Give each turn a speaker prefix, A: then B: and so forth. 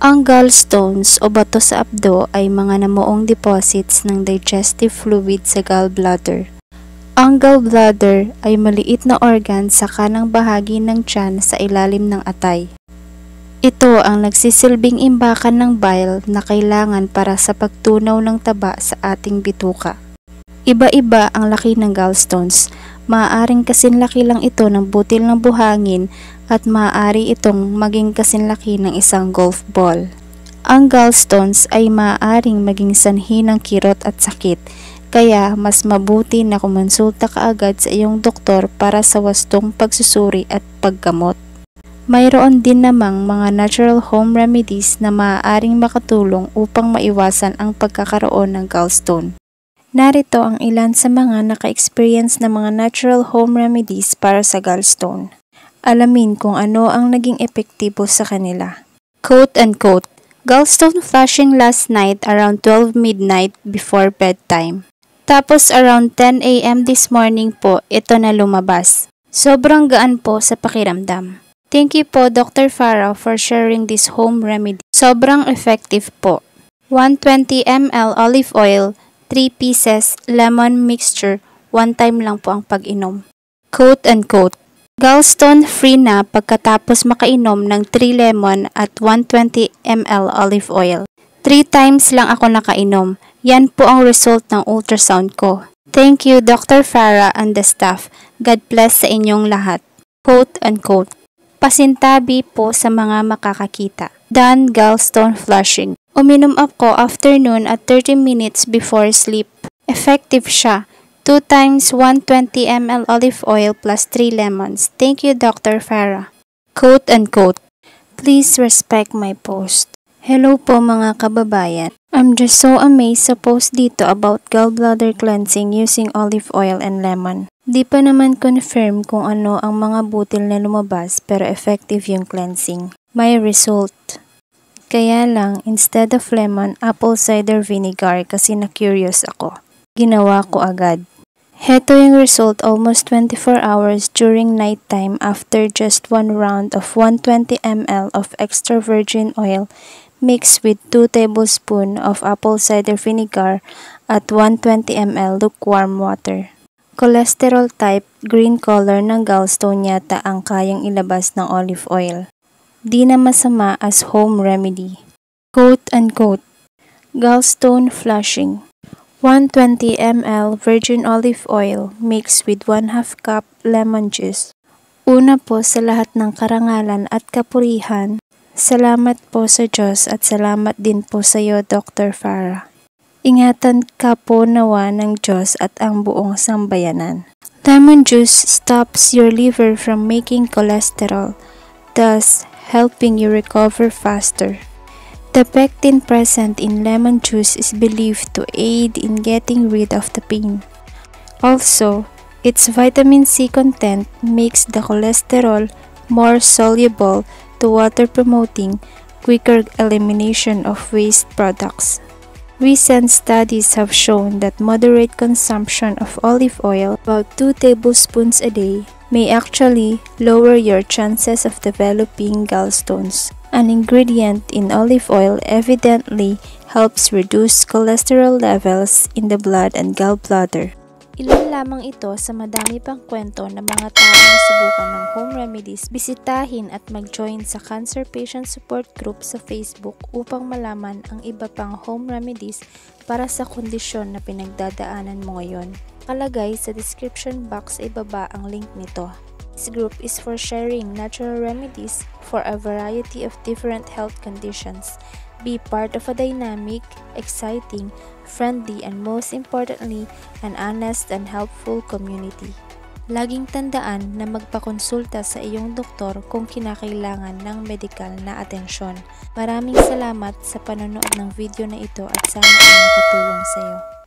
A: Ang gallstones o bato sa abdo ay mga namuong deposits ng digestive fluid sa gallbladder. Ang gallbladder ay maliit na organ sa kanang bahagi ng tiyan sa ilalim ng atay. Ito ang nagsisilbing imbakan ng bile na kailangan para sa pagtunaw ng taba sa ating bituka. Iba-iba ang laki ng gallstones. Maaaring kasinlaki lang ito ng butil ng buhangin at maaari itong maging kasinlaki ng isang golf ball. Ang gallstones ay maaaring maging sanhi ng kirot at sakit, kaya mas mabuti na kumonsulta ka agad sa iyong doktor para sa wastong pagsusuri at paggamot. Mayroon din namang mga natural home remedies na maaaring makatulong upang maiwasan ang pagkakaroon ng gallstone. Narito ang ilan sa mga naka-experience ng mga natural home remedies para sa gallstone alamin kung ano ang naging epektibo sa kanila. Quote unquote, Gallstone flashing last night around 12 midnight before bedtime. Tapos around 10 a.m. this morning po, ito na lumabas. Sobrang gaan po sa pakiramdam. Thank you po Dr. Farah for sharing this home remedy. Sobrang effective po. 120 ml olive oil, 3 pieces lemon mixture, one time lang po ang pag-inom. Quote unquote, Gallstone free na pagkatapos makainom ng 3 lemon at 120 ml olive oil. 3 times lang ako nakainom. Yan po ang result ng ultrasound ko. Thank you Dr. Farah and the staff. God bless sa inyong lahat. Quote unquote. Pasintabi po sa mga makakakita. Done gallstone flushing. Uminom ako afternoon at 30 minutes before sleep. Effective siya. 2 times 120 ml olive oil plus 3 lemons. Thank you, Dr. Farah. Quote unquote. Please respect my post. Hello po mga kababayan. I'm just so amazed sa post dito about gallbladder cleansing using olive oil and lemon. Di pa naman confirm kung ano ang mga butil na lumabas pero effective yung cleansing. May result. Kaya lang, instead of lemon, apple cider vinegar kasi na-curious ako. Ginawa ko agad. Heto yung result almost 24 hours during nighttime after just one round of 120 ml of extra virgin oil mixed with 2 tablespoons of apple cider vinegar at 120 ml lukewarm water. Cholesterol type, green color ng gallstone yata ang kayang ilabas ng olive oil. Di na masama as home remedy. Quote unquote, gallstone flushing. 120 ml virgin olive oil mixed with 1 2 cup lemon juice. Una po sa lahat ng karangalan at kapurihan, salamat po sa Diyos at salamat din po sa iyo Dr. Farah. Ingatan ka po nawa ng Diyos at ang buong sambayanan. Lemon juice stops your liver from making cholesterol, thus helping you recover faster. The pectin present in lemon juice is believed to aid in getting rid of the pain. Also, its vitamin C content makes the cholesterol more soluble to water promoting quicker elimination of waste products. Recent studies have shown that moderate consumption of olive oil, about 2 tablespoons a day, may actually lower your chances of developing gallstones. An ingredient in olive oil evidently helps reduce cholesterol levels in the blood and gallbladder. Ilan lamang ito sa madami pang kwento ng mga taong nasubukan ng home remedies. Bisitahin at mag-join sa Cancer Patient Support Group sa Facebook upang malaman ang iba pang home remedies para sa kondisyon na pinagdadaanan mo ngayon. Kalagay sa description box ay baba ang link nito. This group is for sharing natural remedies for a variety of different health conditions. Be part of a dynamic, exciting, friendly, and most importantly, an honest and helpful community. Laging tandaan na magpakonsulta sa iyong doktor kung kinakailangan ng medical na atensyon. Maraming salamat sa panonood ng video na ito at sana ay nakatulong sa iyo.